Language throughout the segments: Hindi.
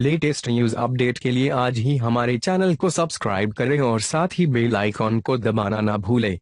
लेटेस्ट न्यूज़ अपडेट के लिए आज ही हमारे चैनल को सब्सक्राइब करें और साथ ही बेल आइकॉन को दबाना ना भूलें।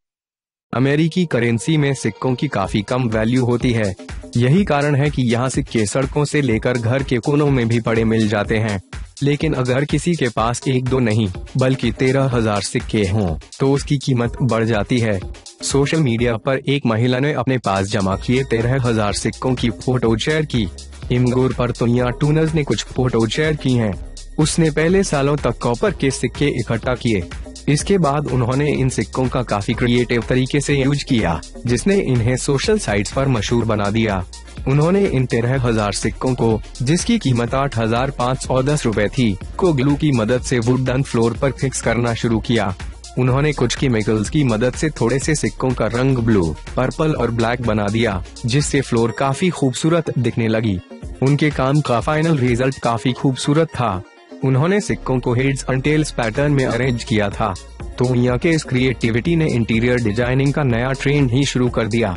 अमेरिकी करेंसी में सिक्कों की काफ़ी कम वैल्यू होती है। यही कारण है कि यहाँ सिक्के सड़कों से लेकर घर के कोनों में भी पड़े मिल जाते हैं। लेकिन अगर किसी के पास एक दो नहीं, बल्कि तेरह हज़ार सिक्के हों तो उसकी कीमत बढ़ जाती है। सोशल मीडिया पर एक महिला ने अपने पास जमा किए तेरह हज़ार सिक्कों की फ़ोटो शेयर की। इमगोर पर तुनिया टूनर्स ने कुछ फ़ोटो शेयर की हैं। उसने पहले सालों तक कॉपर के सिक्के इकट्ठा किए। इसके बाद उन्होंने इन सिक्कों का काफ़ी क्रिएटिव तरीके से यूज़ किया, जिसने इन्हें सोशल साइट्स पर मशहूर बना दिया। उन्होंने इन तेरह हज़ार सिक्कों को, जिसकी कीमत आठ हज़ार पाँच सौ दस रूपए थी, को ग्लू की मदद से वुडन फ्लोर पर फिक्स करना शुरू किया। उन्होंने कुछ केमिकल्स की मदद से थोड़े से सिक्कों का रंग ब्लू पर्पल और ब्लैक बना दिया, जिससे फ्लोर काफ़ी खूबसूरत दिखने लगी। उनके काम का फाइनल रिज़ल्ट काफ़ी खूबसूरत था। उन्होंने सिक्कों को हेड्स एंड टेल्स पैटर्न में अरेंज किया था। तो मिया के इस क्रिएटिविटी ने इंटीरियर डिज़ाइनिंग का नया ट्रेंड ही शुरू कर दिया।